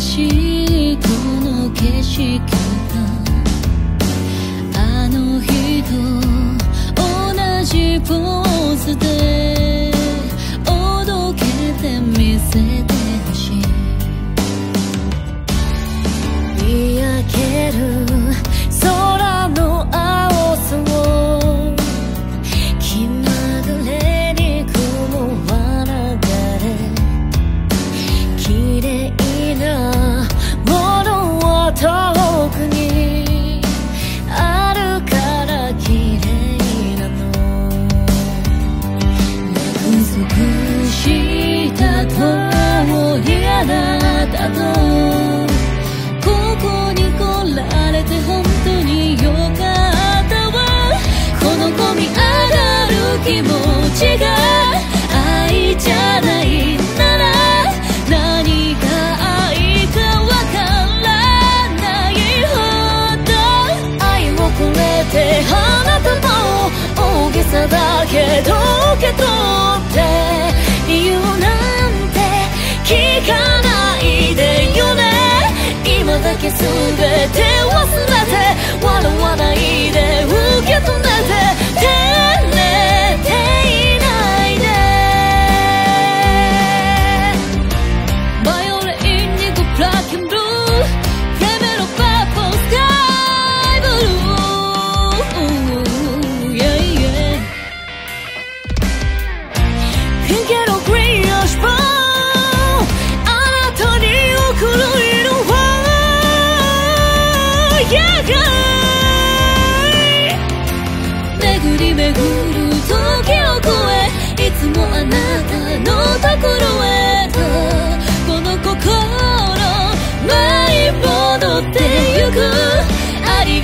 しいこの景色愛じゃないなら何が愛かわからないほど愛を超えて花束を大げさだけど受け取って理由なんて聞かないでよね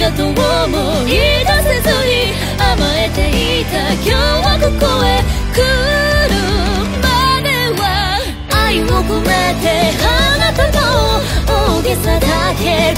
だと思い出せずに甘えていた今日はここへ来るまでは愛を込めて花束を大げさだけ